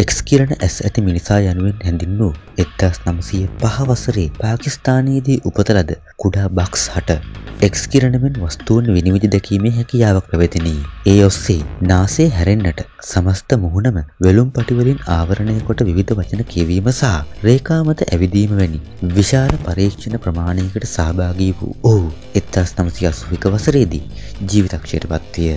X කිරණ ඇස් ඇති මිනිසා යනුවෙන් හැඳින් වූ එක්දස් නමසය පහ වසරේ පාකිස්ථානයේදී උපත ලද කුඩා බක්ස් හට එක්ස් කිරණමෙන් වස්තුූන් විනිවිධ දැකීමේ හැකියාවක් පැවතිනී. ඒ ඔස්සේ නාසේ හැරෙන්න්නට සමස්ත මුහුණම වෙළුම් පටිවලින් ආවරණය කොට විවිධ වචන කියවීම සහ රේකාමත ඇවිදීම වැනි විශාල පරීක්ෂණ ප්‍රමාණයකට සහභාගී වූ ඔහු එත්තස් නමසි අසුවික වසරේදී ජීවිතක්ෂයට පත්වය.